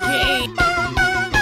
Hey.